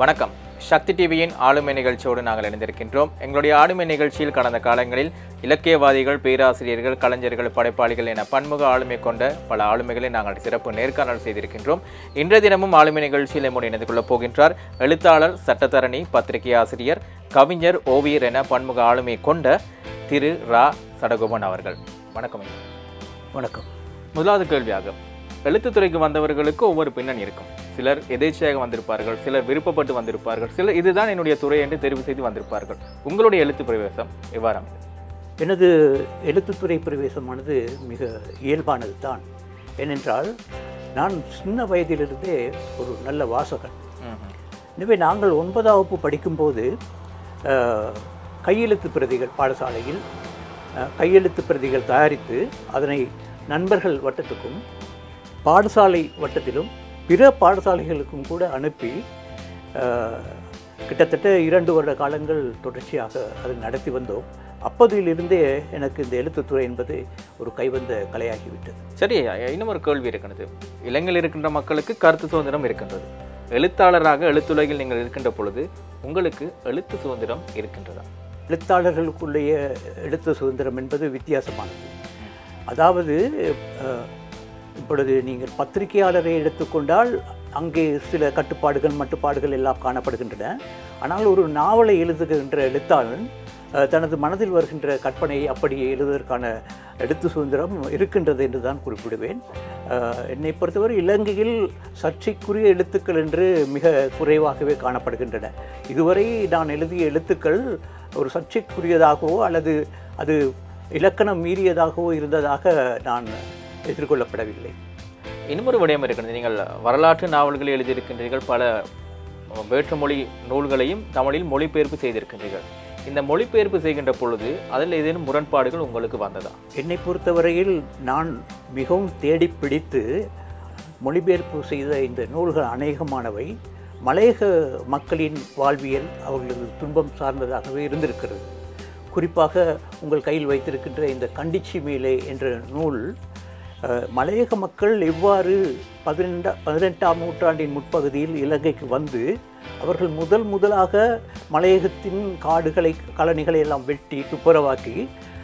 வணக்கம். சக்தி டிவியின் ஆளுமை நிகழ்ச்சியோடு நாங்கள் இணைந்திருக்கின்றோம். எங்களுடைய ஆளுமை நிகழ்ச்சியில் கடந்த காலங்களில் இலக்கியவாதிகள் பேராசிரியர்கள் கலைஞர்கள் படைப்பாளிகள் என பன்முக ஆளுமை கொண்ட பல ஆளுமைகளை நாங்கள் சிறப்பு நேர்காணல் செய்திருக்கின்றோம். இன்றைய தினமும் ஆளுமை நிகழ்ச்சியில் நம்முடைய இணைந்து கொள்ளப் போகின்றார் எழுத்தாளர் சட்டத்தரணி பத்திரிகை ஆசிரியர் கவிஞர் ஓவியர் என பன்முக ஆளுமை கொண்ட திரு ரா சடகோபன் அவர்கள். வணக்கம். வணக்கம். முதலாவது கேள்வியாக எழுத்துத்துறைக்கு வந்தவர்களுக்கு ஒவ்வொரு பின்னணி இருக்கும் சிலர் எதேச்சையாக வந்திருப்பார்கள் சிலர் விருப்பப்பட்டு வந்திருப்பார்கள் சிலர் இதுதான் என்னுடைய துறை என்று தெரிவு செய்து வந்திருப்பார்கள் உங்களுடைய எழுத்து பிரவேசம் எவ்வாறு? எனது எழுத்துத்துறை பிரவேசமானது மிக இயல்பானது தான் ஏனென்றால் நான் சின்ன வயதிலிருந்தே ஒரு நல்ல வாசகன். எனவே நாங்கள் ஒன்பதாம் வகுப்பு படிக்கும்போது கையெழுத்து பிரதிகள் பாடசாலையில் கையெழுத்து பிரதிகள் தயாரித்து அதனை நண்பர்கள் வட்டத்துக்கும் பாடசாலை வட்டத்திலும் பிற பாடசாலைகளுக்கும் கூட அனுப்பி கிட்டத்தட்ட இரண்டு வருட காலங்கள் தொடர்ச்சியாக அதை நடத்தி வந்தோம். அப்போதிலிருந்தே எனக்கு இந்த எழுத்துத்துறை என்பது ஒரு கைவந்த கலையாகிவிட்டது. சரி இன்னும் ஒரு கேள்வி இருக்கிறது இலங்கையில் இருக்கின்ற மக்களுக்கு கருத்து சுதந்திரம் இருக்கின்றது. எழுத்தாளராக எழுத்துலகில் நீங்கள் இருக்கின்ற பொழுது உங்களுக்கு எழுத்து சுதந்திரம் இருக்கின்றதா? எழுத்தாளர்களுக்குள்ளேய எழுத்து சுதந்திரம் என்பது வித்தியாசமானது. அதாவது இப்பொழுது நீங்கள் பத்திரிகையாளரை எடுத்துக்கொண்டால் அங்கே சில கட்டுப்பாடுகள் மட்டுப்பாடுகள் எல்லாம் காணப்படுகின்றன. ஆனால் ஒரு நாவலை எழுதுகின்ற எழுத்தாளன் தனது மனதில் வருகின்ற கற்பனையை அப்படியே எழுதுவதற்கான எழுத்து சுதந்திரம் இருக்கின்றது என்று தான் குறிப்பிடுவேன். என்னை பொறுத்தவரை இலங்கையில் சர்ச்சைக்குரிய எழுத்துக்கள் என்று மிக குறைவாகவே காணப்படுகின்றன. இதுவரை நான் எழுதிய எழுத்துக்கள் ஒரு சர்ச்சைக்குரியதாகவோ அல்லது அது இலக்கணம் மீறியதாகவோ இருந்ததாக நான் எதிர்கொள்ளப்படவில்லை. இன்னும் விடயம் இருக்கிறது நீங்கள் வரலாற்று நாவல்களை எழுதியிருக்கின்றீர்கள். பல வேற்றுமொழி நூல்களையும் தமிழில் மொழிபெயர்ப்பு செய்திருக்கின்றீர்கள். இந்த மொழிபெயர்ப்பு செய்கின்ற பொழுது அதில் ஏதேனும் முரண்பாடுகள் உங்களுக்கு வந்ததா? என்னை பொறுத்தவரையில் நான் மிகவும் தேடி பிடித்து மொழிபெயர்ப்பு செய்த இந்த நூல்கள் அநேகமானவை. மலையக மக்களின் வாழ்வியல் அவர்களது துன்பம் சார்ந்ததாகவே இருந்திருக்கிறது. குறிப்பாக உங்கள் கையில் வைத்திருக்கின்ற இந்த கண்டிச்சி மேலே என்ற நூல் மலையக மக்கள் எவ்வாறு பதினெண்டா பதினெட்டாம் நூற்றாண்டின் முற்பகுதியில் இலங்கைக்கு வந்து அவர்கள் முதல் முதலாக மலையகத்தின் காடுகளை கழனிகளை எல்லாம் வெட்டி துப்புரவாக்கி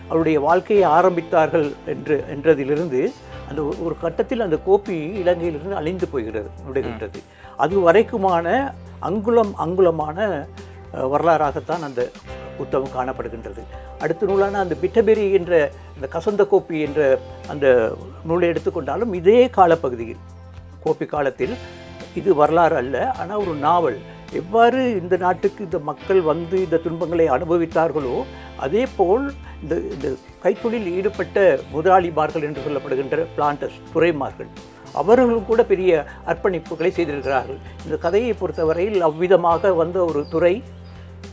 அவருடைய வாழ்க்கையை ஆரம்பித்தார்கள் என்று என்றதிலிருந்து அந்த ஒரு- கட்டத்தில் அந்த கோப்பி இலங்கையிலிருந்து அழிந்து போகிறது விடுகின்றது அது வரைக்குமான அங்குலம் அங்குலமான வரலாறாகத்தான் அந்த புத்தகம் காணப்படுகின்றது. அடுத்த நூலான அந்த பிட்டபெரி என்ற அந்த கசந்த கோப்பி என்ற அந்த நூலை எடுத்துக்கொண்டாலும் இதே காலப்பகுதியில் கோப்பி காலத்தில் இது வரலாறு அல்ல ஆனால் ஒரு நாவல். எவ்வாறு இந்த நாட்டுக்கு இந்த மக்கள் வந்து இந்த துன்பங்களை அனுபவித்தார்களோ அதே போல் இந்த இந்த கைத்தொழில் ஈடுபட்ட முதலாளிமார்கள் என்று சொல்லப்படுகின்ற பிளான்டர்ஸ் துறைமார்கள் அவர்களும் கூட பெரிய அர்ப்பணிப்புகளை செய்திருக்கிறார்கள். இந்த கதையை பொறுத்தவரையில் அவ்விதமாக வந்த ஒரு துறை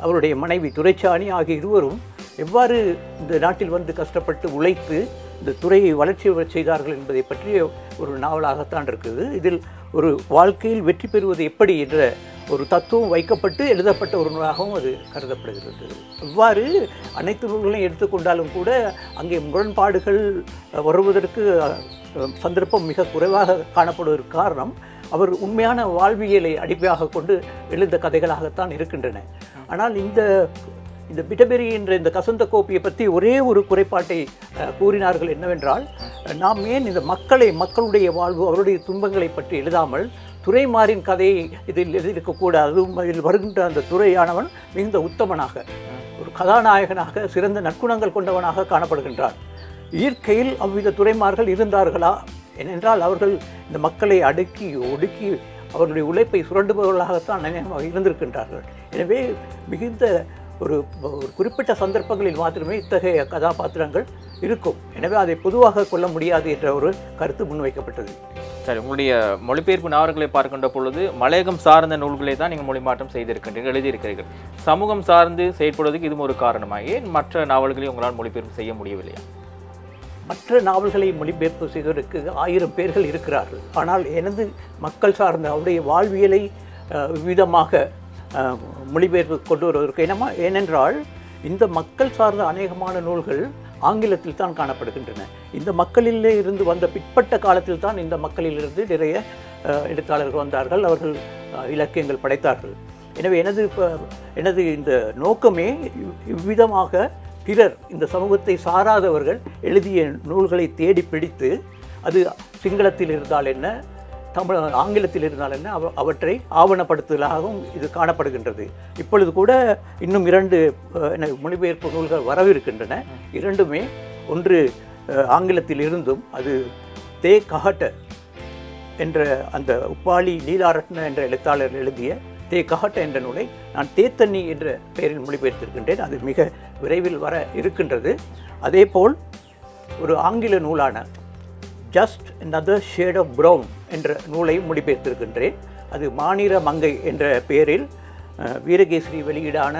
அவருடைய மனைவி துரைச்சாணி ஆகிய இருவரும் எவ்வாறு இந்த நாட்டில் வந்து கஷ்டப்பட்டு உழைத்து இந்த துறையை வளர்ச்சி செய்தார்கள் என்பதை பற்றிய ஒரு நாவலாகத்தான் இருக்குது. இதில் ஒரு வாழ்க்கையில் வெற்றி பெறுவது எப்படி என்ற ஒரு தத்துவம் வைக்கப்பட்டு எழுதப்பட்ட ஒரு நூலாகவும் அது கருதப்படுகிறது. இவ்வாறு அனைத்து நூல்களையும் எடுத்துக்கொண்டாலும் கூட அங்கே முரண்பாடுகள் வருவதற்கு சந்தர்ப்பம் மிக குறைவாக காணப்படுவதற்கு காரணம் அவர் உண்மையான வாழ்வியலை அடிப்படையாக கொண்டு எழுந்த கதைகளாகத்தான் இருக்கின்றன. ஆனால் இந்த இந்த பிட்டபெரி என்ற இந்த கசந்த கோப்பியை பற்றி ஒரே ஒரு குறைபாட்டை கூறினார்கள் என்னவென்றால் நாம் ஏன் இந்த மக்களை மக்களுடைய வாழ்வு அவருடைய துன்பங்களை பற்றி எழுதாமல் துறைமாரின் கதையை இதில் எழுதியிருக்கக்கூடாது இதில் வருகின்ற அந்த துறையானவன் மிகுந்த உத்தமனாக ஒரு கதாநாயகனாக சிறந்த நற்குணங்கள் கொண்டவனாக காணப்படுகின்றான். இயற்கையில் அவ்வித துறைமார்கள் இருந்தார்களா? ஏனென்றால் அவர்கள் இந்த மக்களை அடுக்கி ஒடுக்கி அவர்களுடைய உழைப்பை சுரண்டுபவர்களாகத்தான் அநேகமாக இருந்திருக்கின்றார்கள். எனவே மிகுந்த ஒரு ஒரு குறிப்பிட்ட சந்தர்ப்பங்களில் மாத்திரமே இத்தகைய கதாபாத்திரங்கள் இருக்கும். எனவே அதை பொதுவாக கொள்ள முடியாது என்ற ஒரு கருத்து முன்வைக்கப்பட்டது. சரி உங்களுடைய மொழிபெயர்ப்பு நாவல்களை பார்க்கின்ற பொழுது மலையகம் சார்ந்த நூல்களை தான் நீங்கள் மொழிமாற்றம் செய்திருக்கின்றீர்கள் எழுதியிருக்கிறீர்கள். சமூகம் சார்ந்து செயற்படுவதற்கு இதுவும் ஒரு காரணமாக ஏன் மற்ற நாவல்களை உங்களால் மொழிபெயர்ப்பு செய்ய முடியவில்லையா? மற்ற நாவல்களை மொழிபெயர்ப்பு செய்வதற்கு ஆயிரம் பேர்கள் இருக்கிறார்கள். ஆனால் எனது மக்கள் சார்ந்த அவருடைய வாழ்வியலை விதமாக மொழிபெயர்ப்பு கொண்டு வருவதற்கு என்னமா ஏனென்றால் இந்த மக்கள் சார்ந்த அநேகமான நூல்கள் ஆங்கிலத்தில் தான் காணப்படுகின்றன. இந்த மக்களிலே இருந்து வந்த பிற்பட்ட காலத்தில் தான் இந்த மக்களிலிருந்து நிறைய எழுத்தாளர்கள் வந்தார்கள் அவர்கள் இலக்கியங்கள் படைத்தார்கள். எனவே எனது இப்போ எனது இந்த நோக்கமே இவ்- இவ்விதமாக பிறர் இந்த சமூகத்தை சாராதவர்கள் எழுதிய நூல்களை தேடி பிடித்து அது சிங்களத்தில் இருந்தால் என்ன தமிழ் ஆங்கிலத்தில் இருந்தால் என்ன அவ அவற்றை ஆவணப்படுத்துதலாகவும் இது காணப்படுகின்றது. இப்பொழுது கூட இன்னும் இரண்டு என்ன, மொழிபெயர்ப்பு நூல்கள் வரவிருக்கின்றன. இரண்டுமே ஒன்று ஆங்கிலத்தில் இருந்தும் அது தே கஹட்ட என்ற அந்த உப்பாளி லீலாரத்ன என்ற எழுத்தாளர் எழுதிய தே கஹட்ட என்ற நூலை நான் தேத்தண்ணி என்ற பெயரில் மொழிபெயர்த்திருக்கின்றேன். அது மிக விரைவில் வர இருக்கின்றது. அதேபோல் ஒரு ஆங்கில நூலான just another shade of brown என்ற நூலை மொழிபெயர்த்திருக்கின்றேன். அது மாநில மங்கை என்ற பெயரில் வீரகேசரி வெளியீடான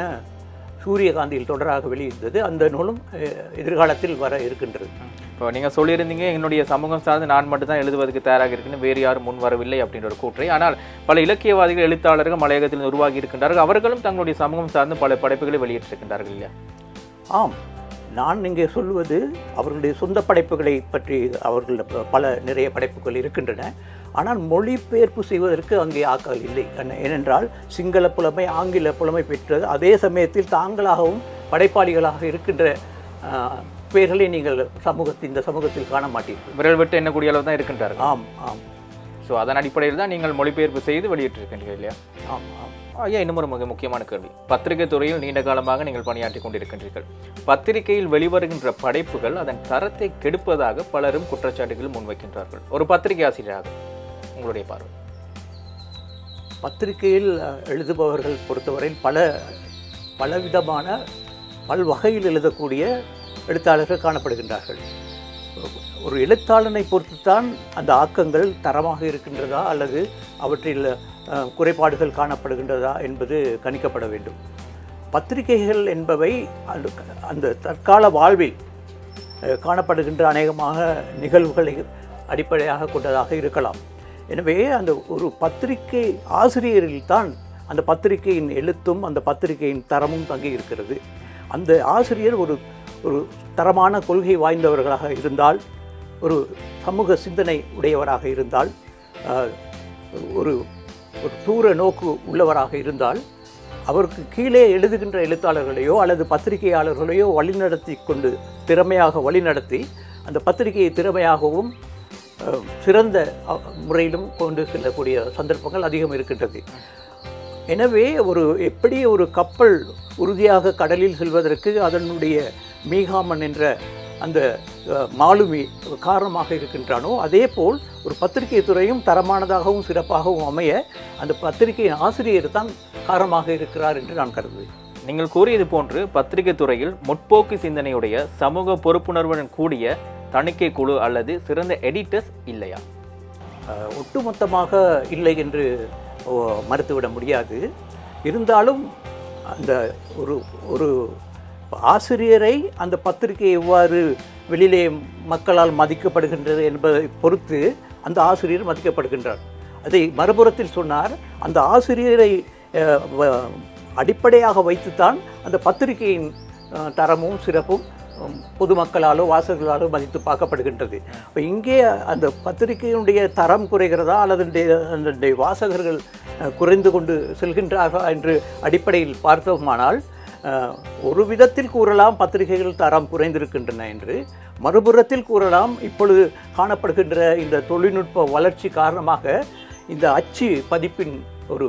சூரியகாந்தியில் தொடராக வெளியிருந்தது அந்த நூலும் எதிர்காலத்தில் வர இருக்கின்றது. இப்போ நீங்கள் சொல்லியிருந்தீங்க என்னுடைய சமூகம் சார்ந்து நான் மட்டும் தான் எழுதுவதற்கு தயாராக இருக்குன்னு வேறு யாரும் முன் வரவில்லை அப்படின்ற ஒரு கூற்றை. ஆனால் பல இலக்கியவாதிகள் எழுத்தாளர்கள் மலையகத்தில் உருவாகி இருக்கின்றார்கள். அவர்களும் தங்களுடைய சமூகம் சார்ந்து பல படைப்புகளை வெளியிட்டிருக்கின்றார்கள் இல்லையா? ஆம். நான் இங்கே சொல்வது அவர்களுடைய சொந்த படைப்புகளை பற்றி அவர்கள் பல நிறைய படைப்புகள் இருக்கின்றன. ஆனால் மொழிபெயர்ப்பு செய்வதற்கு அங்கே ஆக்கள் இல்லை. ஏனென்றால் சிங்கள புலமை ஆங்கில புலமை பெற்றது அதே சமயத்தில் தாங்களாகவும் படைப்பாளிகளாக இருக்கின்ற ஆ, பேர்களை நீங்கள் சமூகத்தில் இந்த சமூகத்தில் காண மாட்டீர்கள். விரல் விட்டு எண்ணக்கூடிய அளவு தான் இருக்கின்றார்கள். ஆம் ஆம். ஸோ அதன் அடிப்படையில் தான் நீங்கள் மொழிபெயர்ப்பு செய்து வெளியிட்டிருக்கின்றீர்கள் இல்லையா? ஆம் ஆம். ஐயா இன்னும் ஒரு மிக முக்கியமான கேள்வி. பத்திரிகை துறையில் நீண்ட காலமாக நீங்கள் பணியாற்றி கொண்டிருக்கின்றீர்கள். பத்திரிகையில் வெளிவருகின்ற படைப்புகள் அதன் தரத்தை கெடுப்பதாக பலரும் குற்றச்சாட்டுகள் முன்வைக்கின்றார்கள். ஒரு பத்திரிகை ஆசிரியராக. உங்களுடைய பார்வை. பத்திரிகையில் அஹ், எழுதுபவர்கள் பொறுத்தவரையில் பல பலவிதமான பல்வகையில் எழுதக்கூடிய எழுத்தாளர்கள் காணப்படுகின்றார்கள். ஒரு எழுத்தாளனை பொறுத்துத்தான் அந்த ஆக்கங்கள் தரமாக இருக்கின்றதா அல்லது அவற்றில் குறைபாடுகள் காணப்படுகின்றதா என்பது கணிக்கப்பட வேண்டும். பத்திரிகைகள் என்பவை அந்த அந்த தற்கால வாழ்வில் காணப்படுகின்ற அநேகமாக நிகழ்வுகளை அடிப்படையாக கொண்டதாக இருக்கலாம். எனவே அந்த ஒரு பத்திரிகை ஆசிரியரில்தான் அந்த பத்திரிகையின் எழுத்தும் அந்த பத்திரிகையின் தரமும் தங்கி இருக்கிறது. அந்த ஆசிரியர் ஒரு ஒரு தரமான கொள்கை வாய்ந்தவர்களாக இருந்தால் ஒரு சமூக சிந்தனை உடையவராக இருந்தால் ஒரு ஒரு தூர நோக்கு உள்ளவராக இருந்தால் அவருக்கு கீழே எழுதுகின்ற எழுத்தாளர்களையோ அல்லது பத்திரிகையாளர்களையோ வழிநடத்தி கொண்டு திறமையாக வழிநடத்தி அந்த பத்திரிகையை திறமையாகவும் சிறந்த முறையிலும் கொண்டு செல்லக்கூடிய சந்தர்ப்பங்கள் அதிகம் இருக்கின்றது. எனவே ஒரு எப்படி ஒரு கப்பல் உறுதியாக கடலில் செல்வதற்கு அதனுடைய மீகாமன் என்ற அந்த மாலுமி காரணமாக இருக்கின்றானோ அதே போல் ஒரு பத்திரிகை துறையும் தரமானதாகவும் சிறப்பாகவும் அமைய அந்த பத்திரிகையின் ஆசிரியர் தான் காரணமாக இருக்கிறார் என்று நான் கருதுவேன். நீங்கள் கூறியது போன்று பத்திரிகை துறையில் முற்போக்கு சிந்தனையுடைய சமூக பொறுப்புணர்வுடன் கூடிய தணிக்கை குழு அல்லது சிறந்த எடிட்டர்ஸ் இல்லையா? ஒட்டுமொத்தமாக இல்லை என்று மறுத்துவிட முடியாது. இருந்தாலும் அந்த ஒரு ஒரு ஆசிரியரை அந்த பத்திரிகை எவ்வாறு வெளியிலே மக்களால் மதிக்கப்படுகின்றது என்பதை பொறுத்து அந்த ஆசிரியர் மதிக்கப்படுகின்றார். அதை மறுபுறத்தில் சொன்னார் அந்த ஆசிரியரை வ- அடிப்படையாக வைத்துத்தான் அந்த பத்திரிகையின் தரமும் சிறப்பும் பொதுமக்களாலோ வாசகர்களாலோ மதித்து பார்க்கப்படுகின்றது இப்போ இங்கே அந்த பத்திரிகையினுடைய தரம் குறைகிறதா அல்லது அந்த வாசகர்கள் குறைந்து கொண்டு செல்கின்றார்களா என்று அடிப்படையில் பார்த்தோமானால் ஒரு விதத்தில் கூறலாம் பத்திரிகைகள் தரம் குறைந்திருக்கின்றன என்று மறுபுறத்தில் கூறலாம் இப்பொழுது காணப்படுகின்ற இந்த தொழில்நுட்ப வளர்ச்சி காரணமாக இந்த அச்சு பதிப்பின் ஒரு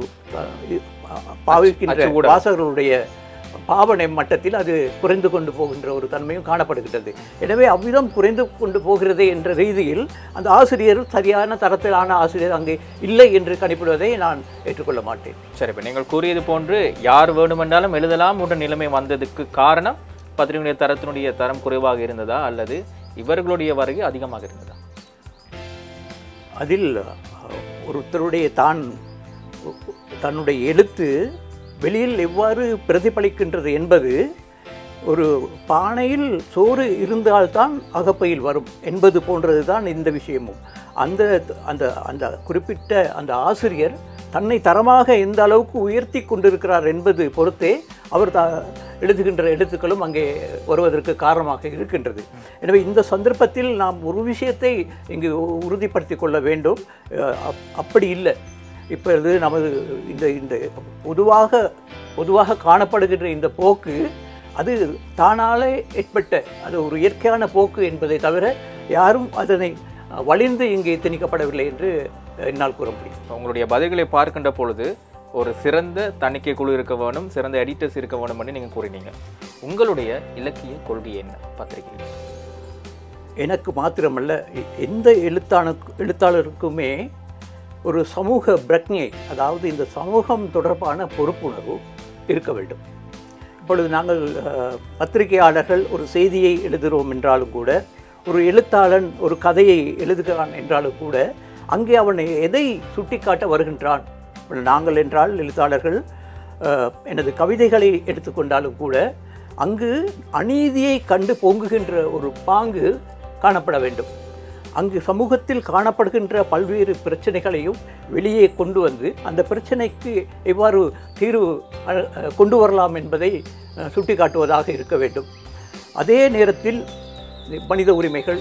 பாவிக்கின்ற. வாசகர்களுடைய பாவனை மட்டத்தில் அது குறைந்து கொண்டு போகின்ற ஒரு தன்மையும் காணப்படுகின்றது. எனவே அவ்விதம் குறைந்து கொண்டு போகிறதே என்ற ரீதியில் அந்த ஆசிரியர் சரியான தரத்திலான ஆசிரியர் அங்கே இல்லை என்று கணிப்பிடுவதை நான் ஏற்றுக்கொள்ள மாட்டேன். சரி இப்போ நீங்கள் கூறியது போன்று யார் வேண்டுமென்றாலும் எழுதலாம். என்ற நிலைமை வந்ததுக்கு காரணம் பத்திரிகையுடைய தரத்தினுடைய தரம் குறைவாக இருந்ததா அல்லது இவர்களுடைய வருகை அதிகமாக இருந்ததா? அதில் ஒருத்தருடைய தான் தன்னுடைய எழுத்து வெளியில் எவ்வாறு பிரதிபலிக்கின்றது என்பது ஒரு பானையில் சோறு இருந்தால்தான் அகப்பையில் வரும் என்பது போன்றது தான் இந்த விஷயமும். அந்த அந்த அந்த குறிப்பிட்ட அந்த ஆசிரியர் தன்னை தரமாக எந்த அளவுக்கு உயர்த்தி கொண்டிருக்கிறார் என்பது பொறுத்தே அவர் த எழுதுகின்ற எழுத்துக்களும் அங்கே வருவதற்கு காரணமாக இருக்கின்றது. எனவே இந்த சந்தர்ப்பத்தில் நாம் ஒரு விஷயத்தை இங்கு உறுதிப்படுத்திக் கொள்ள வேண்டும். அப்- அப்படி இல்லை. இப்பொழுது நமது இந்த இந்த பொதுவாக பொதுவாக காணப்படுகின்ற இந்த போக்கு அது தானாலே ஏற்பட்ட அது ஒரு இயற்கையான போக்கு என்பதை தவிர யாரும் அதனை வலிந்து இங்கே திணிக்கப்படவில்லை என்று என்னால் கூற முடியும். இப்ப உங்களுடைய பதில்களை பார்க்கின்ற பொழுது ஒரு சிறந்த தணிக்கை குழு இருக்க வேணும் சிறந்த எடிட்டர்ஸ் இருக்க வேணும்னு நீங்கள் கூறினீங்க. உங்களுடைய இலக்கிய கொள்கை என்ன? பத்திரிகை. எனக்கு மாத்திரமல்ல எந்த எழுத்தான எழுத்தாளருக்குமே ஒரு சமூக பிரக்ஞை அதாவது இந்த சமூகம் தொடர்பான பொறுப்புணர்வு இருக்க வேண்டும். இப்பொழுது நாங்கள் பத்திரிகையாளர்கள் ஒரு செய்தியை எழுதுகிறோம் என்றாலும் கூட ஒரு எழுத்தாளன் ஒரு கதையை எழுதுகிறான் என்றாலும் கூட அங்கே அவன் எதை சுட்டிக்காட்ட வருகின்றான்? நாங்கள் என்றால் எழுத்தாளர்கள் எனது கவிதைகளை எடுத்துக்கொண்டாலும் கூட அங்கு அநீதியை கண்டு பொங்குகின்ற ஒரு பாங்கு காணப்பட வேண்டும். அங்கு சமூகத்தில் காணப்படுகின்ற பல்வேறு பிரச்சனைகளையும் வெளியே கொண்டு வந்து அந்த பிரச்சனைக்கு எவ்வாறு தீர்வு கொண்டு வரலாம் என்பதை சுட்டிக்காட்டுவதாக இருக்க வேண்டும். அதே நேரத்தில் மனித உரிமைகள்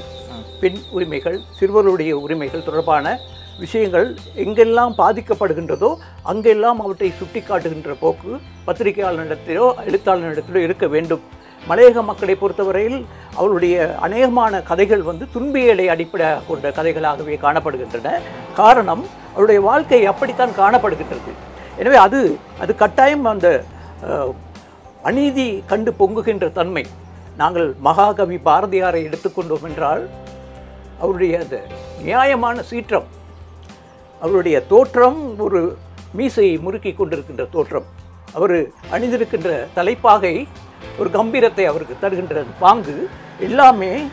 பெண் உரிமைகள் சிறுவர்களுடைய உரிமைகள் தொடர்பான விஷயங்கள் எங்கெல்லாம் பாதிக்கப்படுகின்றதோ அங்கெல்லாம் அவற்றை சுட்டிக்காட்டுகின்ற போக்கு பத்திரிகையாளரிடத்திலோ எழுத்தாளரிடத்திலோ இருக்க வேண்டும். மலையக மக்களை பொறுத்தவரையில் அவருடைய அநேகமான கதைகள் வந்து துன்பியலை அடிப்படையாக கொண்ட கதைகளாகவே காணப்படுகின்றன. காரணம் அவருடைய வாழ்க்கை அப்படித்தான் காணப்படுகின்றது. எனவே அது அது கட்டாயம் அந்த அநீதி கண்டு பொங்குகின்ற தன்மை. நாங்கள் மகாகவி பாரதியாரை எடுத்துக்கொண்டோம் என்றால் அவருடைய அந்த நியாயமான சீற்றம் அவருடைய தோற்றம் ஒரு மீசையை முறுக்கி கொண்டிருக்கின்ற தோற்றம். அவர் அணிந்திருக்கின்ற தலைப்பாகை ஒரு கம்பீரத்தை அவருக்கு தருகின்றது பாங்கு எல்லாமே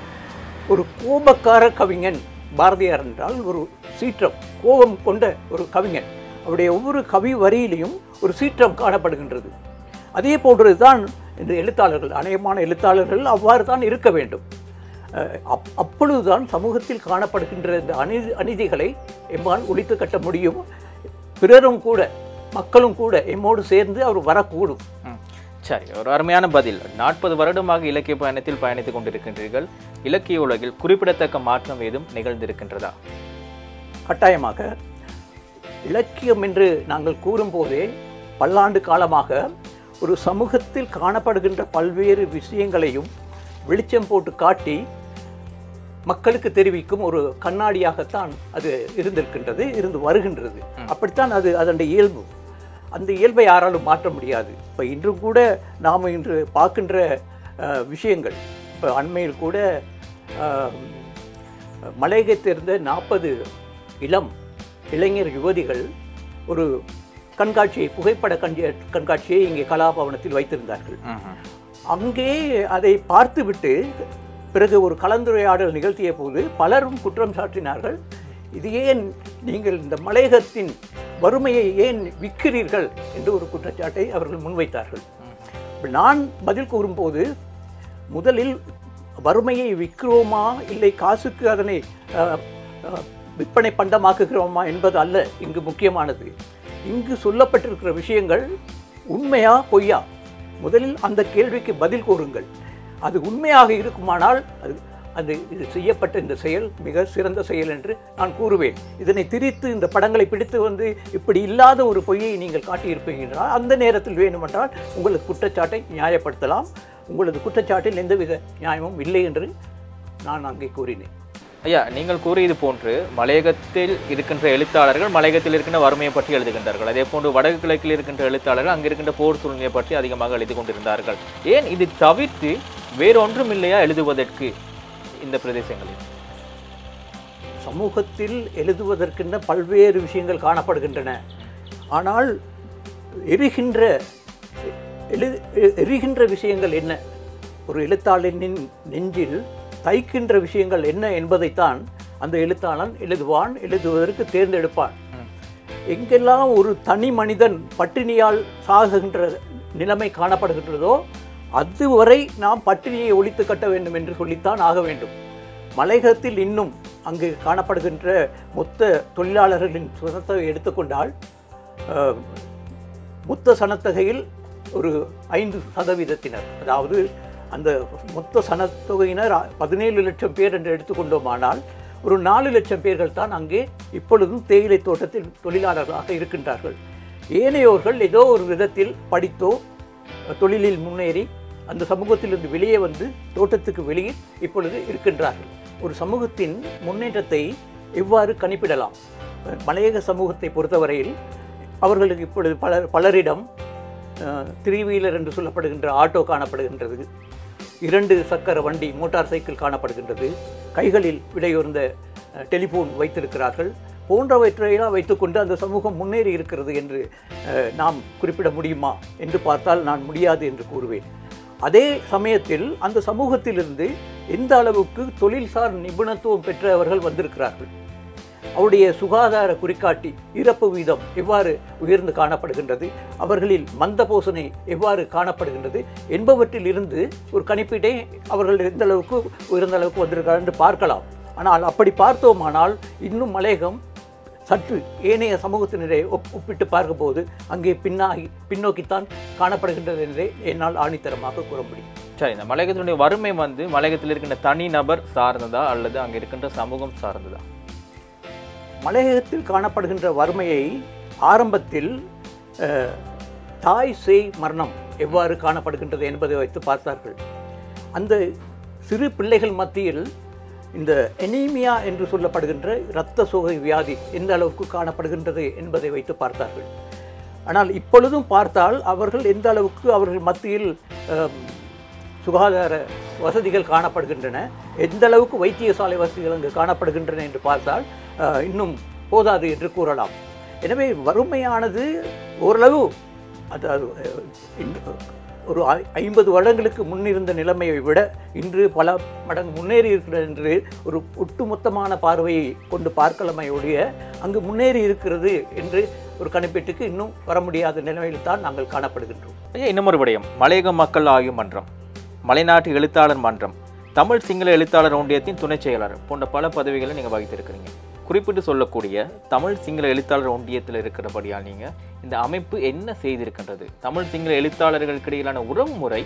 ஒரு கோபக்கார கவிஞன் பாரதியார் என்றால் ஒரு சீற்றம் கோபம் கொண்ட ஒரு கவிஞன். அவருடைய ஒவ்வொரு கவி வரியிலையும் ஒரு சீற்றம் காணப்படுகின்றது. அதே போன்று தான் இந்த எழுத்தாளர்கள் அநேகமான எழுத்தாளர்கள் அவ்வாறு தான் இருக்க வேண்டும். அஹ் அப் அப்பொழுதுதான் சமூகத்தில் காணப்படுகின்ற இந்த அநீதி அநீதிகளை எம்மால் ஒழித்து கட்ட முடியும். பிறரும் கூட மக்களும் கூட எம்மோடு சேர்ந்து அவர் வரக்கூடும். சரி ஒரு அருமையான பதில். நாற்பது வருடமாக இலக்கிய பயணத்தில் பயணித்துக் கொண்டிருக்கின்றீர்கள். இலக்கிய உலகில் குறிப்பிடத்தக்க மாற்றம் ஏதும் நிகழ்ந்திருக்கின்றதா? கட்டாயமாக இலக்கியம் என்று நாங்கள் கூறும்போதே பல்லாண்டு காலமாக ஒரு சமூகத்தில் காணப்படுகின்ற பல்வேறு விஷயங்களையும் வெளிச்சம் போட்டு காட்டி மக்களுக்கு தெரிவிக்கும் ஒரு கண்ணாடியாகத்தான் அது இருந்திருக்கின்றது இருந்து வருகின்றது. அப்படித்தான் அது அதனுடைய இயல்பு. அந்த இயல்பை யாராலும் மாற்ற முடியாது. இப்போ இன்றும் கூட நாம் இன்று பார்க்கின்ற விஷயங்கள் இப்போ அண்மையில் கூட அஹ், மலையகை சேர்ந்த நாற்பது இளம் இளைஞர் யுவதிகள் ஒரு கண்காட்சியை புகைப்பட கண்டி கண்காட்சியை இங்கே கலாபவனத்தில் வைத்திருந்தார்கள். அங்கே அதை பார்த்துவிட்டு பிறகு ஒரு கலந்துரையாடல் நிகழ்த்திய போது பலரும் குற்றம் சாட்டினார்கள். இது ஏன் நீங்கள் இந்த மலையகத்தின் வறுமையை ஏன் விற்கிறீர்கள் என்று ஒரு குற்றச்சாட்டை அவர்கள் முன்வைத்தார்கள். நான் பதில் கூறும்போது முதலில் வறுமையை விற்கிறோமா? இல்லை காசுக்கு அதனை விற்பனை பண்டமாக்குகிறோமா என்பது அல்ல இங்கு முக்கியமானது. இங்கு சொல்லப்பட்டிருக்கிற விஷயங்கள் உண்மையா பொய்யா? முதலில் அந்த கேள்விக்கு பதில் கூறுங்கள். அது உண்மையாக இருக்குமானால் அது அது இது செய்யப்பட்ட இந்த செயல் மிக சிறந்த செயல் என்று நான் கூறுவேன். இதனை திரித்து இந்த படங்களை பிடித்து வந்து இப்படி இல்லாத ஒரு பொய்யை நீங்கள் காட்டியிருப்பீங்கன்றால் அந்த நேரத்தில் வேண்டுமென்றால் உங்களது குற்றச்சாட்டை நியாயப்படுத்தலாம். உங்களது குற்றச்சாட்டில் எந்தவித நியாயமும் இல்லை என்று நான் அங்கே கூறினேன். ஐயா நீங்கள் கூறியது போன்று மலையகத்தில் இருக்கின்ற எழுத்தாளர்கள் மலையகத்தில் இருக்கின்ற வறுமையை பற்றி எழுதுகின்றார்கள். அதே போன்று வடக்கு கிழக்கில் இருக்கின்ற எழுத்தாளர்கள் அங்கே இருக்கின்ற போர் சூழ்நிலையை பற்றி அதிகமாக எழுதி கொண்டிருந்தார்கள். ஏன் இது தவிர்த்து வேறொன்றும் இல்லையா எழுதுவதற்கு? இந்த பிரதேசங்களில். சமூகத்தில் எழுதுவதற்கென்ற பல்வேறு விஷயங்கள் காணப்படுகின்றன. ஆனால் எரிகின்ற எழு எரிகின்ற விஷயங்கள் என்ன? ஒரு எழுத்தாளனின் நெஞ்சில் தைக்கின்ற விஷயங்கள் என்ன என்பதைத்தான் அந்த எழுத்தாளன் எழுதுவான் எழுதுவதற்கு தேர்ந்தெடுப்பான். எங்கெல்லாம் ஒரு தனி மனிதன் பட்டினியால் சாகுகின்ற நிலைமை காணப்படுகின்றதோ அதுவரை நாம் பட்டினியை ஒழித்து கட்ட வேண்டும் என்று சொல்லித்தான் ஆக வேண்டும். மலையகத்தில் இன்னும் அங்கு காணப்படுகின்ற மொத்த தொழிலாளர்களின் சுதத்தை எடுத்துக்கொண்டால் மொத்த சனத்தொகையில் ஒரு ஐந்து சதவீதத்தினர். அதாவது அந்த மொத்த சனத்தொகையினர் பதினேழு லட்சம் பேர் என்று எடுத்துக்கொண்டோமானால் ஒரு நாலு லட்சம் பேர்கள் தான் அங்கே இப்பொழுதும் தேயிலை தோட்டத்தில் தொழிலாளர்களாக இருக்கின்றார்கள். ஏனையோர்கள் ஏதோ ஒரு விதத்தில் படித்தோ தொழிலில் முன்னேறி அந்த சமூகத்திலிருந்து வெளியே வந்து தோட்டத்துக்கு வெளியே இப்பொழுது இருக்கின்றார்கள். ஒரு சமூகத்தின் முன்னேற்றத்தை எவ்வாறு கணிப்பிடலாம்? மலையக சமூகத்தை பொறுத்தவரையில் அவர்களுக்கு இப்பொழுது பலர் பலரிடம் த்ரீ வீலர் என்று சொல்லப்படுகின்ற ஆட்டோ காணப்படுகின்றது. இரண்டு சக்கர வண்டி மோட்டார் சைக்கிள் காணப்படுகின்றது. கைகளில் விலையுறந்த டெலிஃபோன் வைத்திருக்கிறார்கள். போன்றவற்றையெல்லாம் வைத்துக்கொண்டு அந்த சமூகம் முன்னேறி இருக்கிறது என்று நாம் குறிப்பிட முடியுமா என்று பார்த்தால் நான் முடியாது என்று கூறுவேன். அதே சமயத்தில் அந்த சமூகத்திலிருந்து எந்த அளவுக்கு தொழில்சார் நிபுணத்துவம் பெற்றவர்கள் வந்திருக்கிறார்கள். அவருடைய சுகாதார குறிகாட்டி இறப்பு வீதம் எவ்வாறு உயர்ந்து காணப்படுகின்றது அவர்களில் மந்த போசனை எவ்வாறு காணப்படுகின்றது என்பவற்றில் இருந்து ஒரு கணிப்பீட்டை அவர்கள் எந்த அளவுக்கு உயர்ந்த அளவுக்கு வந்திருக்கிறார் என்று பார்க்கலாம். ஆனால் அப்படி பார்த்தோமானால் இன்னும் மலையகம் சற்று ஏனைய சமூகத்தினரை ஒப் ஒப்பிட்டு பார்க்கும்போது அங்கே பின்னாகி பின்னோக்கித்தான் காணப்படுகின்றது என்றே என்னால் ஆணித்தரமாக கூற முடியும். சரி இந்த மலையகத்தினுடைய வறுமை வந்து மலையகத்தில் இருக்கின்ற தனி நபர் சார்ந்ததா அல்லது அங்க இருக்கின்ற சமூகம் சார்ந்ததா? மலையகத்தில் காணப்படுகின்ற வறுமையை ஆரம்பத்தில் தாய் சேய் மரணம் எவ்வாறு காணப்படுகின்றது என்பதை வைத்து பார்த்தார்கள். அந்த சிறு பிள்ளைகள் மத்தியில் இந்த எனீமியா என்று சொல்லப்படுகின்ற இரத்த சோகை வியாதி எந்த அளவுக்கு காணப்படுகின்றது என்பதை வைத்து பார்த்தார்கள். ஆனால் இப்பொழுதும் பார்த்தால் அவர்கள் எந்த அளவுக்கு அவர்கள் மத்தியில் சுகாதார வசதிகள் காணப்படுகின்றன எந்த அளவுக்கு வைத்தியசாலை வசதிகள் அங்கு காணப்படுகின்றன என்று பார்த்தால் இன்னும் போதாது என்று கூறலாம். எனவே வறுமையானது ஓரளவு அதாவது ஒரு ஐ- ஐம்பது வருடங்களுக்கு முன்னிருந்த நிலைமையை விட இன்று பல மடங்கு முன்னேறி இருக்கிறது என்று ஒரு ஒட்டுமொத்தமான பார்வையை கொண்டு பார்க்கலமையுடைய அங்கு முன்னேறி இருக்கிறது என்று ஒரு கணிப்பீட்டுக்கு இன்னும் வர முடியாத நிலைமையில் தான் நாங்கள் காணப்படுகின்றோம். ஐயா இன்னமொரு விடயம். மலையக மக்கள் ஆய்வு மன்றம் மலைநாட்டு எழுத்தாளர் மன்றம் தமிழ் சிங்கள எழுத்தாளர் ஒன்றியத்தின் துணைச் செயலாளர் போன்ற பல பதவிகளை நீங்கள் வகித்திருக்கிறீங்க. குறிப்பிட்டு சொல்லக்கூடிய தமிழ் சிங்கள எழுத்தாளர் ஒன்றியத்தில் இருக்கிறபடியால் நீங்கள் இந்த அமைப்பு என்ன செய்திருக்கின்றது? தமிழ் சிங்கள எழுத்தாளர்களுக்கு இடையிலான உறவு முறை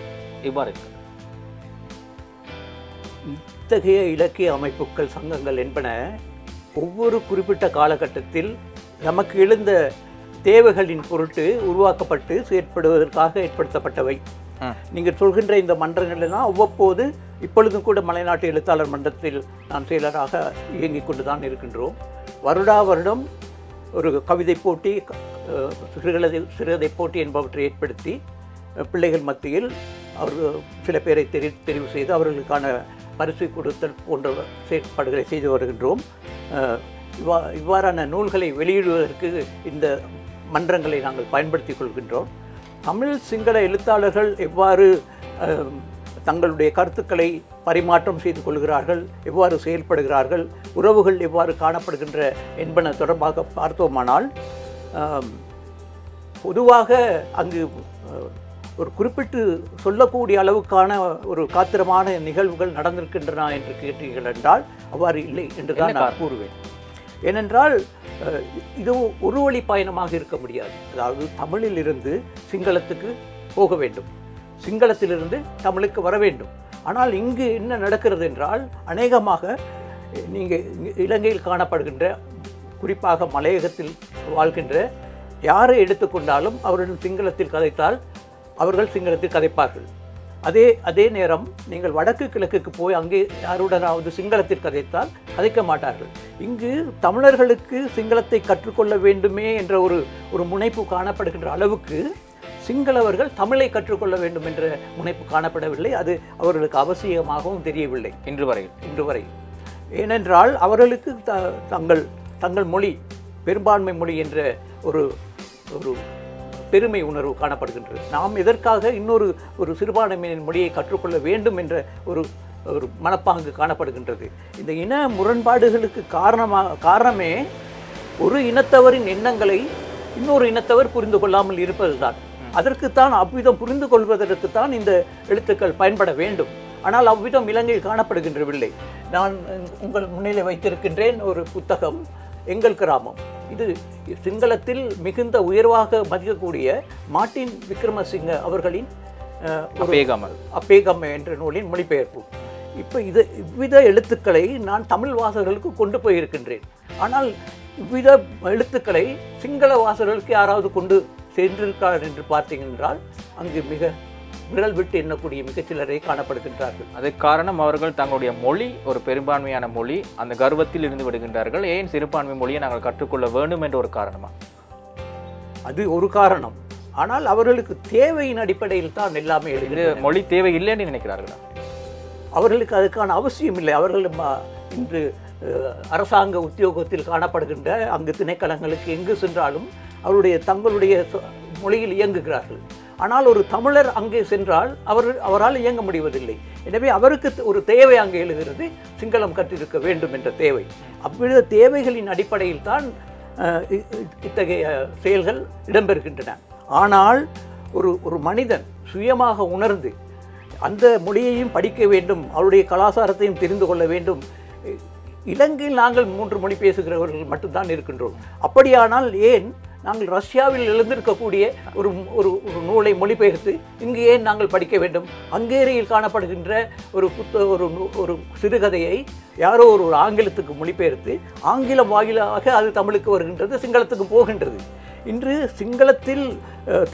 இவ்வாறு இருக்கு. இத்தகைய இலக்கிய அமைப்புகள் சங்கங்கள் என்பன ஒவ்வொரு குறிப்பிட்ட காலகட்டத்தில் நமக்கு எழுந்த தேவைகளின் பொருட்டு உருவாக்கப்பட்டு செயற்படுவதற்காக ஏற்படுத்தப்பட்டவை. நீங்கள் சொல்கின்ற இந்த மன்றங்கள் எல்லாம் அவ்வப்போது இப்பொழுதும் கூட மலைநாட்டு எழுத்தாளர் மன்றத்தில் நான் செயலராக இயங்கிக் கொண்டு தான் இருக்கின்றோம். வருடா வருடம் ஒரு கவிதை போட்டி சிறுகதை சிறுகதை போட்டி என்பவற்றை ஏற்படுத்தி பிள்ளைகள் மத்தியில் அவர் சில பேரை தெரி தெரிவு செய்து அவர்களுக்கான பரிசு கொடுத்தல் போன்ற செயற்பாடுகளை செய்து வருகின்றோம். இவ்வா இவ்வாறான நூல்களை வெளியிடுவதற்கு இந்த மன்றங்களை நாங்கள் பயன்படுத்திக் கொள்கின்றோம். தமிழ் சிங்கள எழுத்தாளர்கள் எவ்வாறு தங்களுடைய கருத்துக்களை பரிமாற்றம் செய்து கொள்கிறார்கள் எவ்வாறு செயல்படுகிறார்கள் உறவுகள் எவ்வாறு காணப்படுகின்ற என்பன தொடர்பாக பார்த்தோமானால் பொதுவாக அங்கு ஒரு குறிப்பிட்டு சொல்லக்கூடிய அளவுக்கான ஒரு காத்திரமான நிகழ்வுகள் நடந்திருக்கின்றன என்று கேட்டீர்கள் என்றால் அவ்வாறு இல்லை என்று தான் நான் கூறுவேன். ஏனென்றால் இது ஒரு வழி பயணமாக இருக்க முடியாது. அதாவது தமிழில் இருந்து சிங்களத்துக்கு போக வேண்டும். சிங்களத்திலிருந்து தமிழுக்கு வர வேண்டும். ஆனால் இங்கு என்ன நடக்கிறது என்றால் அநேகமாக நீங்கள் இலங்கையில் காணப்படுகின்ற குறிப்பாக மலையகத்தில் வாழ்கின்ற யாரை எடுத்துக்கொண்டாலும் அவர்கள் சிங்களத்தில் கதைத்தால் அவர்கள் சிங்களத்தில் கதைப்பார்கள். அதே அதே நேரம் நீங்கள் வடக்கு கிழக்குக்கு போய் அங்கே யாருடனாவது சிங்களத்தில் கதைத்தால் கதைக்க மாட்டார்கள். இங்கு தமிழர்களுக்கு சிங்களத்தை கற்றுக்கொள்ள வேண்டுமே என்ற ஒரு ஒரு முனைப்பு காணப்படுகின்ற அளவுக்கு சிங்களவர்கள் தமிழை கற்றுக்கொள்ள வேண்டும் என்ற முனைப்பு காணப்படவில்லை. அது அவர்களுக்கு அவசியமாகவும் தெரியவில்லை. இன்று வரையில் இன்று வரை. ஏனென்றால் அவர்களுக்கு த தங்கள் தங்கள் மொழி பெரும்பான்மை மொழி என்ற ஒரு ஒரு பெருமை உணர்வு காணப்படுகின்றது. நாம் எதற்காக இன்னொரு ஒரு சிறுபான்மையினர் மொழியை கற்றுக்கொள்ள வேண்டும் என்ற ஒரு ஒரு மனப்பாங்கு காணப்படுகின்றது. இந்த இன முரண்பாடுகளுக்கு காரணமாக காரணமே ஒரு இனத்தவரின் எண்ணங்களை இன்னொரு இனத்தவர் புரிந்து கொள்ளாமல் இருப்பதுதான். அதற்குத்தான் அவ்விதம் புரிந்து கொள்வதற்குத்தான் இந்த எழுத்துக்கள் பயன்பட வேண்டும். ஆனால் அவ்விதம் இலங்கையில் காணப்படுகின்றவில்லை. நான் உங்கள் முன்னிலை வைத்திருக்கின்றேன் ஒரு புத்தகம் எங்கள் கிராமம். இது சிங்களத்தில் மிகுந்த உயர்வாக மதிக்கக்கூடிய மார்ட்டின் விக்ரமசிங்க அவர்களின் அஹ், ஒரு பேகாமல் அப்பேகம் என்ற நூலின் மொழிபெயர்ப்பு. இப்போ இது இவ்வித எழுத்துக்களை நான் தமிழ் வாசகர்களுக்கு கொண்டு போயிருக்கின்றேன். ஆனால் இவ்வித எழுத்துக்களை சிங்கள வாசகர்களுக்கு யாராவது கொண்டு சென்றிருக்கிறார் என்று பார்த்தீங்கன்றால் அங்கு மிக விரல் விட்டு எண்ணக்கூடிய மிகச் சிலரே காணப்படுகின்றார்கள். அதுக்கு காரணம் அவர்கள் தங்களுடைய மொழி ஒரு பெரும்பான்மையான மொழி அந்த கர்வத்தில் இருந்து விடுகின்றார்கள். ஏன் சிறுபான்மை மொழியை நாங்கள் கற்றுக்கொள்ள வேண்டும் என்ற ஒரு காரணமா? அது ஒரு காரணம். ஆனால் அவர்களுக்கு தேவையின் அடிப்படையில் தான் எல்லாமே எழுதுகிறது மொழி தேவை இல்லைன்னு நினைக்கிறார்களா? அவர்களுக்கு அதுக்கான அவசியம் இல்லை அவர்கள் இன்று அரசாங்க உத்தியோகத்தில் காணப்படுகின்ற அங்கு திணைக்களங்களுக்கு எங்கு சென்றாலும் அவருடைய தங்களுடைய மொழியில் இயங்குகிறார்கள். ஆனால் ஒரு தமிழர் அங்கே சென்றால் அவர் அவரால் இயங்க முடிவதில்லை. எனவே அவருக்கு ஒரு தேவை அங்கே எழுகிறது. சிங்களம் கற்றிருக்க வேண்டும் என்ற தேவை. அவ்வித தேவைகளின் அடிப்படையில் தான் இ- இத்தகைய செயல்கள் இடம்பெறுகின்றன. ஆனால் ஒரு ஒரு மனிதன் சுயமாக உணர்ந்து அந்த மொழியையும் படிக்க வேண்டும் அவருடைய கலாச்சாரத்தையும் தெரிந்து கொள்ள வேண்டும் இலங்கையில் நாங்கள் மூன்று மொழி பேசுகிறவர்கள் மட்டும்தான் இருக்கின்றோம். அப்படியானால் ஏன் நாங்கள் ரஷ்யாவில் எழுந்திருக்கக்கூடிய ஒரு ஒரு ஒரு நூலை மொழிபெயர்த்து இங்கு ஏன் நாங்கள் படிக்க வேண்டும்? ஹங்கேரியில் காணப்படுகின்ற ஒரு புத்த ஒரு ஒரு சிறுகதையை யாரோ ஒரு ஒரு ஆங்கிலத்துக்கு மொழிபெயர்த்து ஆங்கிலம் வாயிலாக அது தமிழுக்கு வருகின்றது சிங்களத்துக்கு போகின்றது. இன்று சிங்களத்தில்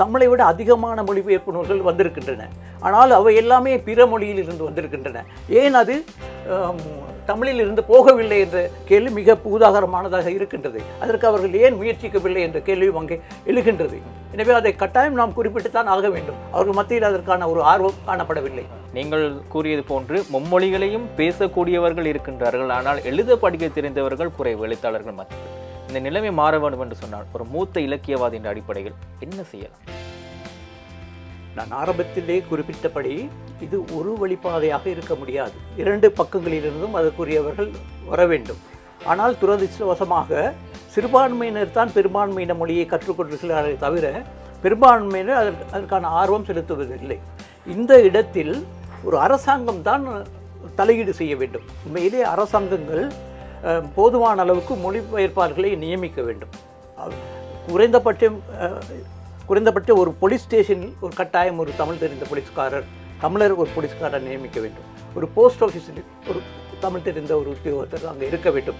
தமிழை விட அதிகமான மொழிபெயர்ப்பு நூல்கள் வந்திருக்கின்றன. ஆனால் அவை எல்லாமே பிற மொழியில் இருந்து வந்திருக்கின்றன. ஏன் அது? தமிழில் இருந்து போகவில்லை என்ற கேள்வி மிக பூதாகரமானதாக இருக்கின்றது. அதற்கு அவர்கள் ஏன் முயற்சிக்கவில்லை என்ற கேள்வியும் அங்கே எழுகின்றது. எனவே அதை கட்டாயம் நாம் குறிப்பிட்டுத்தான் ஆக வேண்டும். அவர்கள் மத்தியில் அதற்கான ஒரு ஆர்வம் காணப்படவில்லை. நீங்கள் கூறியது போன்று மும்மொழிகளையும் பேசக்கூடியவர்கள் இருக்கின்றார்கள். ஆனால் எழுத படிக்க தெரிந்தவர்கள் குறைவு. எழுத்தாளர்கள் மத்தியில் இந்த நிலைமை மாற வேண்டும் என்று சொன்னால் ஒரு மூத்த இலக்கியவாதி என்ற அடிப்படையில் என்ன செய்யலாம்? நான் ஆரம்பத்திலே குறிப்பிட்டபடி இது ஒரு வழிப்பாதையாக இருக்க முடியாது. இரண்டு பக்கங்களிலிருந்தும் அதற்குரியவர்கள் வர வேண்டும். ஆனால் துரதிருஷ்டவசமாக சிறுபான்மையினர் தான் பெரும்பான்மையின மொழியை கற்றுக்கொண்டிருக்கிறார்களே தவிர பெரும்பான்மையினர் அதற்கு அதற்கான ஆர்வம் செலுத்துவதில்லை. இந்த இடத்தில் ஒரு அரசாங்கம் தான் தலையீடு செய்ய வேண்டும். உண்மையிலே அரசாங்கங்கள் போதுமான அளவுக்கு மொழிபெயர்ப்பாளர்களை நியமிக்க வேண்டும். குறைந்தபட்சம் குறைந்தபட்ச ஒரு போலீஸ் ஸ்டேஷனில் ஒரு கட்டாயம் ஒரு தமிழ் தெரிந்த போலீஸ்காரர் தமிழர் ஒரு போலீஸ்காரர் நியமிக்க வேண்டும். ஒரு போஸ்ட் ஆஃபீஸில் ஒரு தமிழ் தெரிந்த ஒரு உத்தியோகத்தர் அங்கே இருக்க வேண்டும்.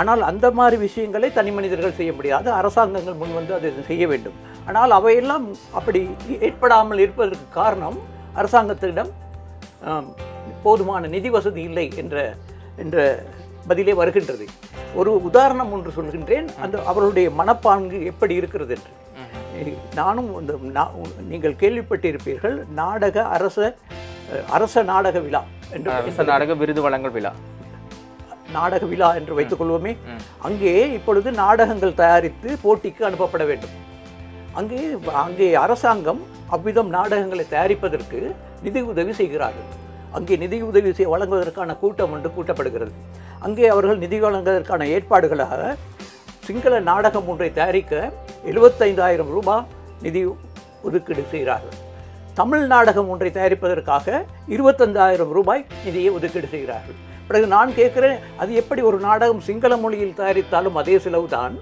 ஆனால் அந்த மாதிரி விஷயங்களை தனி மனிதர்கள் செய்ய முடியாது. அரசாங்கங்கள் முன் வந்து அதை செய்ய வேண்டும். ஆனால் அவையெல்லாம் அப்படி ஏற்படாமல் இருப்பதற்கு காரணம் அரசாங்கத்திடம் போதுமான நிதி வசதி இல்லை என்ற என்ற பதிலே வருகின்றது. ஒரு உதாரணம் ஒன்று சொல்கின்றேன். அந்த அவர்களுடைய மனப்பாங்கு எப்படி இருக்கிறது என்று. நானும் இந்த நீங்கள் கேள்விப்பட்டிருப்பீர்கள் நாடக அரச அரச நாடக விழா என்று நாடக விருது வழங்கல் விழா. நாடக விழா என்று வைத்துக் கொள்வோமே அங்கே இப்பொழுது நாடகங்கள் தயாரித்து போட்டிக்கு அனுப்பப்பட வேண்டும். அங்கே அங்கே அரசாங்கம் அவ்விதம் நாடகங்களை தயாரிப்பதற்கு நிதி உதவி செய்கிறார்கள். அங்கே நிதி உதவி செய் வழங்குவதற்கான கூட்டம் ஒன்று கூட்டப்படுகிறது. அங்கே அவர்கள் நிதி வழங்குவதற்கான ஏற்பாடுகளாக சிங்கள நாடகம் ஒன்றை தயாரிக்க எழுபத்தைந்தாயிரம் ரூபாய் நிதி ஒதுக்கீடு செய்கிறார்கள். தமிழ் நாடகம் ஒன்றை தயாரிப்பதற்காக இருபத்தஞ்சாயிரம் ரூபாய் நிதியை ஒதுக்கீடு செய்கிறார்கள். பிறகு நான் கேட்கிறேன் அது எப்படி ஒரு நாடகம் சிங்கள மொழியில் தயாரித்தாலும் அதே செலவு தான்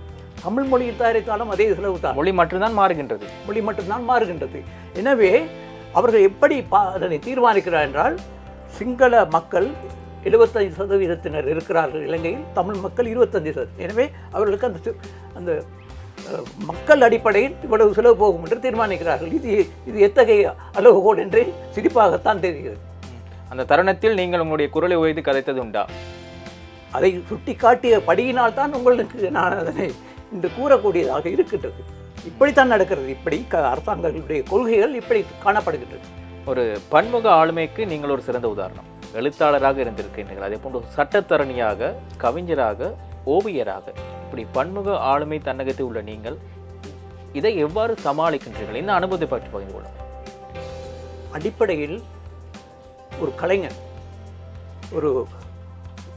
தமிழ் மொழியில் தயாரித்தாலும் அதே செலவு தான் மொழி மட்டும்தான் மாறுகின்றது. மொழி மட்டும்தான் மாறுகின்றது. எனவே அவர்கள் எப்படி பா அதனை தீர்மானிக்கிறார் என்றால் சிங்கள மக்கள் எழுபத்தைந்து சதவீதத்தினர் இருக்கிறார்கள் இலங்கையில் தமிழ் மக்கள் இருபத்தஞ்சு சதவீதம். எனவே அவர்களுக்கு அந்த அந்த மக்கள் அடிப்படையில் இவ்வளவு செலவு போகும் என்று தீர்மானிக்கிறார்கள். இது இது எத்தகைய அளவுகோல் என்று சிரிப்பாகத்தான் தெரிகிறது. அந்த தருணத்தில் நீங்கள் உங்களுடைய குரலை உயர்த்தி கதைத்தது உண்டா? அதை சுட்டிக்காட்டிய படியினால் தான் உங்களுக்கு நான் அதனை இன்று கூறக்கூடியதாக இருக்கின்றது. இப்படித்தான் நடக்கிறது. இப்படி க அரசாங்கங்களுடைய கொள்கைகள் இப்படி காணப்படுகின்றது. ஒரு பன்முக ஆளுமைக்கு நீங்கள் ஒரு சிறந்த உதாரணம். எழுத்தாளராக இருந்திருக்கிறீர்கள் அதே போன்று சட்டத்தரணியாக கவிஞராக ஓவியராக. இப்படி பன்முக ஆளுமை தன்னகத்தில் உள்ள நீங்கள் இதை எவ்வாறு சமாளிக்கின்றீர்கள்? இந்த அனுபவத்தை பற்றி பகிர்ந்து கொள்ளும் அடிப்படையில் ஒரு கலைஞன் ஒரு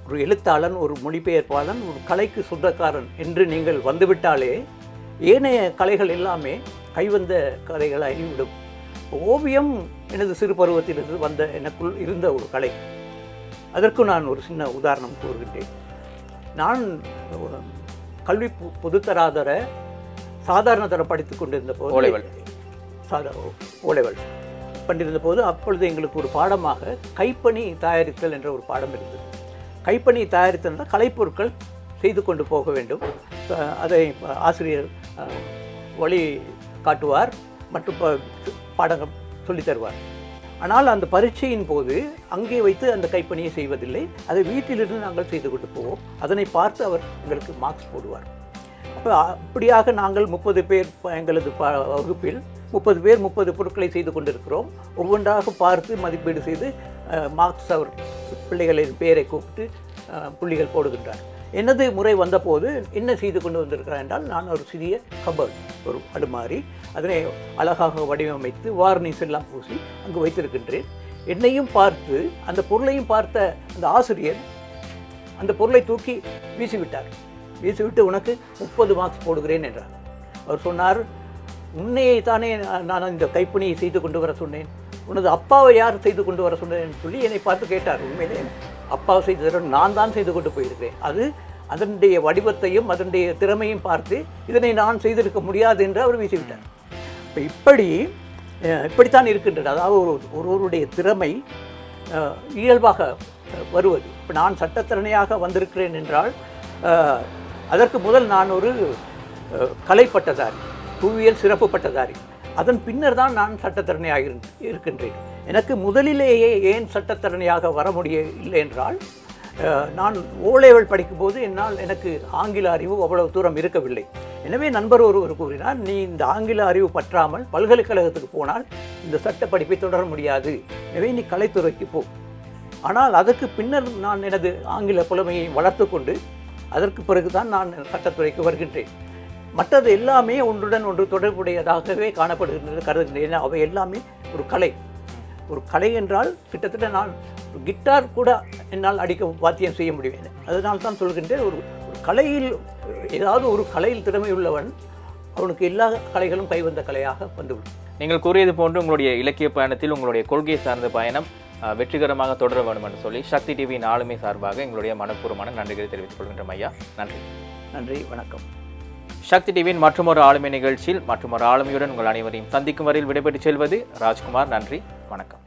ஒரு எழுத்தாளன் ஒரு மொழிபெயர்ப்பாளன் ஒரு கலைக்கு சொந்தக்காரன் என்று நீங்கள் வந்துவிட்டாலே ஏனைய கலைகள் எல்லாமே கைவந்த கலைகளாகிவிடும் ஓவியம் எனது சிறு பருவத்திலிருந்து வந்த எனக்குள் இருந்த ஒரு கலை. அதற்கு நான் ஒரு சின்ன உதாரணம் கூறுகின்றேன். நான் கல்வி பொதுத்தராதர சாதாரண தரம் படித்துக் கொண்டிருந்த போது ஓலைவல். சாதா ஓலைவல். பண்ணியிருந்த போது அப்பொழுது எங்களுக்கு ஒரு பாடமாக கைப்பணி தயாரித்தல் என்ற ஒரு பாடம் இருந்தது. கைப்பணி தயாரித்தல் கலைப்பொருட்கள் செய்து கொண்டு போக வேண்டும். அதை ஆசிரியர் வழி காட்டுவார் மற்றும் பாடங்கள் சொல்லித் தருவார். ஆனால் அந்த பரீட்சையின் போது அங்கே வைத்து அந்த கைப்பணியை செய்வதில்லை. அதை வீட்டிலிருந்து நாங்கள் செய்து கொண்டு போவோம். அதனை பார்த்து அவர் எங்களுக்கு மார்க்ஸ் போடுவார். அப்போ அப்படியாக நாங்கள் முப்பது பேர் எங்களது ப வகுப்பில் முப்பது பேர் முப்பது பொருட்களை செய்து கொண்டிருக்கிறோம். ஒவ்வொன்றாக பார்த்து மதிப்பீடு செய்து மார்க்ஸ் அவர் பிள்ளைகளின் பெயரை கூப்பிட்டு புள்ளிகள் போடுகின்றார். எனது முறை வந்தபோது என்ன செய்து கொண்டு வந்திருக்கிறார் என்றால் நான் ஒரு சிறிய கபர்ட் ஒரு அடுமாறி அதனை அழகாக வடிவமைத்து வார்னிஸ் எல்லாம் பூசி அங்கு வைத்திருக்கின்றேன். என்னையும் பார்த்து அந்த பொருளையும் பார்த்த அந்த ஆசிரியர் அந்த பொருளை தூக்கி வீசிவிட்டார். வீசிவிட்டு உனக்கு முப்பது மார்க்ஸ் போடுகிறேன் என்றார். அவர் சொன்னார் உன்னையை தானே நான் இந்த கைப்பணியை செய்து கொண்டு வர சொன்னேன். உனது அப்பாவை யார் செய்து கொண்டு வர சொன்னேன் சொல்லி என்னை பார்த்து கேட்டார். உண்மையிலே அப்பாவை செய்து தர நான் தான் செய்து கொண்டு போயிருக்கிறேன். அது அதனுடைய வடிவத்தையும் அதனுடைய திறமையும் பார்த்து இதனை நான் செய்திருக்க முடியாது என்று அவர் வீசிவிட்டார். இப்போ இப்படி இப்படித்தான் இருக்கின்றது. அதாவது ஒரு ஒருவருடைய திறமை இயல்பாக வருவது. இப்போ நான் சட்டத்திறனையாக வந்திருக்கிறேன் என்றால் அதற்கு முதல் நான் ஒரு கலைப்பட்டதாரி கலை பட்டதாரி புவியியல் சிறப்பு பட்டதாரி. அதன் பின்னர் தான் நான் சட்டத்திறனையாக இருக்கின்றேன். எனக்கு முதலிலேயே ஏன் சட்டத்திறனையாக வர முடிய இல்லை என்றால் நான் ஓலேவல் படிக்கும்போது என்னால் எனக்கு ஆங்கில அறிவு அவ்வளவு தூரம் இருக்கவில்லை. எனவே நண்பர் ஒருவர் கூறினார் நீ இந்த ஆங்கில அறிவு பற்றாமல் பல்கலைக்கழகத்துக்கு போனால் இந்த சட்ட படிப்பை தொடர முடியாது. எனவே நீ கலைத்துறைக்கு போ. ஆனால் அதற்கு பின்னர் நான் எனது ஆங்கில புலமையை வளர்த்து கொண்டு அதற்கு பிறகுதான் நான் சட்டத்துறைக்கு வருகின்றேன். மற்றது எல்லாமே ஒன்றுடன் ஒன்று தொடர்புடையதாகவே காணப்படுகின்றது கருதுகின்றேன். ஏன்னா அவை எல்லாமே ஒரு கலை. ஒரு கலை என்றால் கிட்டத்தட்ட நான் கிட்டார் கூட என்னால் அடிக்க வாத்தியம் செய்ய முடியும் அதனால் தான் சொல்கின்றேன் ஒரு கலையில் ஏதாவது ஒரு கலையில் திறமை உள்ளவன் அவனுக்கு எல்லா கலைகளும் கைவந்த கலையாக வந்துவிடும். நீங்கள் கூறியது போன்று உங்களுடைய இலக்கிய பயணத்தில் உங்களுடைய கொள்கை சார்ந்த பயணம் வெற்றிகரமாக தொடர வேண்டும் என்று சொல்லி சக்தி டிவியின் ஆளுமை சார்பாக எங்களுடைய மனப்பூர்வமான நன்றிகளை தெரிவித்துக் கொள்கின்றோம் ஐயா. நன்றி. நன்றி வணக்கம். சக்தி டிவியின் மற்றொரு ஆளுமை நிகழ்ச்சியில் மற்றொரு ஆளுமையுடன் உங்கள் அனைவரையும் சந்திக்கும் வரையில் விடைபெற்றுச் செல்வது ராஜ்குமார். நன்றி வணக்கம்.